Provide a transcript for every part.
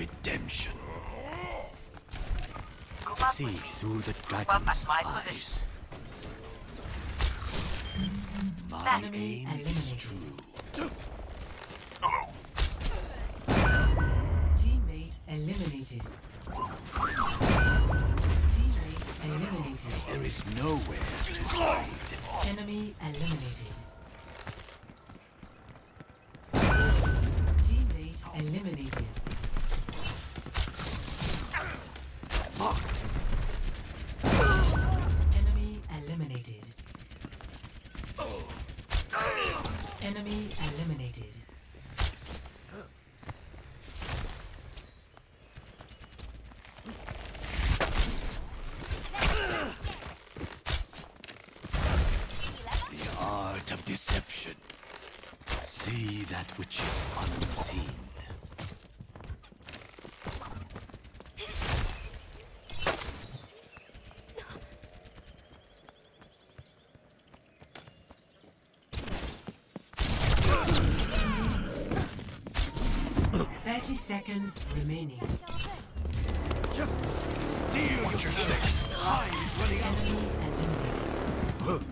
redemption. See through the dragon's eyes. My aim is true. Teammate eliminated. Teammate eliminated. There is nowhere to hide. Enemy eliminated. Enemy eliminated. The art of deception. See that which is unseen. Thirty seconds remaining. Steal Watch your six. Enemy eliminated.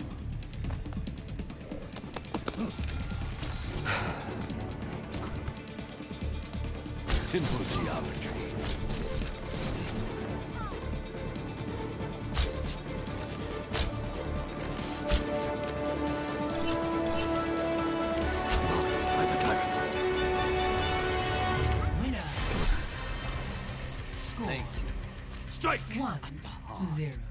Simple geometry. Score Strike! one to zero.